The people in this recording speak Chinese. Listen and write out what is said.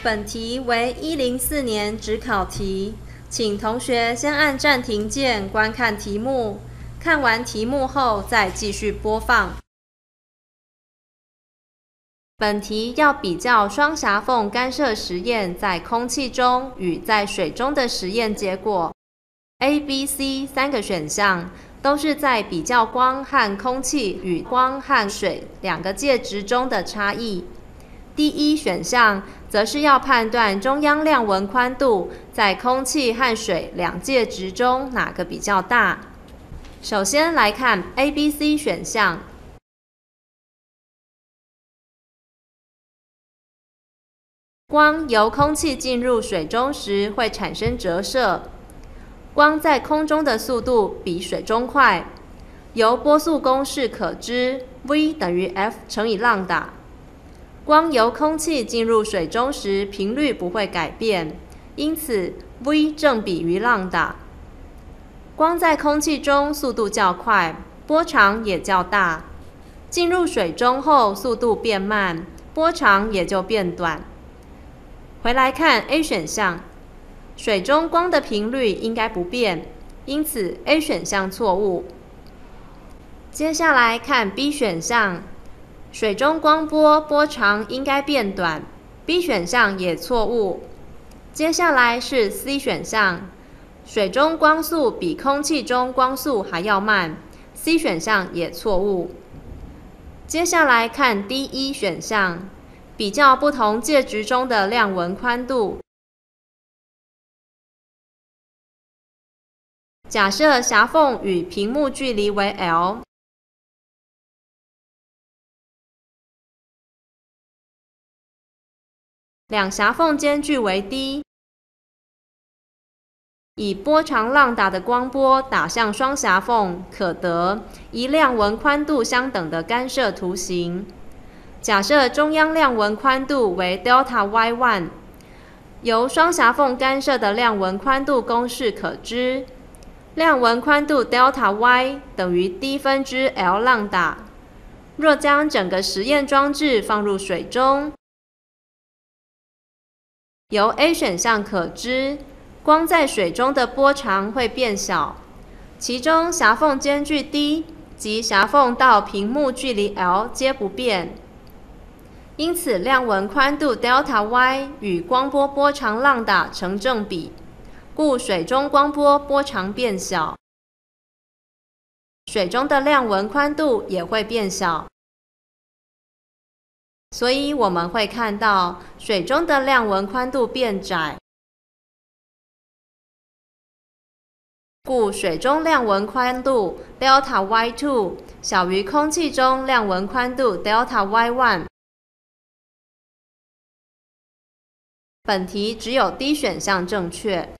本题为一零四年只考题，请同学先按暂停键观看题目，看完题目后再继续播放。本题要比较双狭缝干涉实验在空气中与在水中的实验结果。A、B、C 三个选项都是在比较光和空气与光和水两个介质中的差异。第一选项则是要判断中央亮纹宽度在空气和水两介质中哪个比较大。首先来看 A、B、C 选项。光由空气进入水中时会产生折射，光在空中的速度比水中快。由波速公式可知，v 等于 F 乘以浪打。光由空气进入水中时频率不会改变，因此 v 正比于浪打。光在空气中速度较快，波长也较大。进入水中后速度变慢，波长也就变短。回来看 A 选项，水中光的频率应该不变，因此 A 选项错误。接下来看 B 选项，水中光波波长应该变短，B 选项也错误。接下来是 C 选项，水中光速比空气中光速还要慢，C 选项也错误。接下来看 D 一选项。比较不同介质中的亮纹宽度。假设狭缝与屏幕距离为 l，两狭缝间距为 d，以波长浪打的光波打向双狭缝，可得一亮纹宽度相等的干涉图形。假设中央亮纹宽度为 delta y one，由双狭缝干涉的亮纹宽度公式可知，亮纹宽度 delta y 等于 d 分之 l 浪打。若将整个实验装置放入水中，由 A 选项可知，光在水中的波长会变小，其中狭缝间距 d 及狭缝到屏幕距离 l 皆不变。因此，亮纹宽度 delta y 与光波波长浪打成正比，故水中光波波长变小，水中的亮纹宽度也会变小。所以我们会看到水中的亮纹宽度变窄，故水中亮纹宽度 delta y two 小于空气中亮纹宽度 delta y one。本题只有 D 选项正确。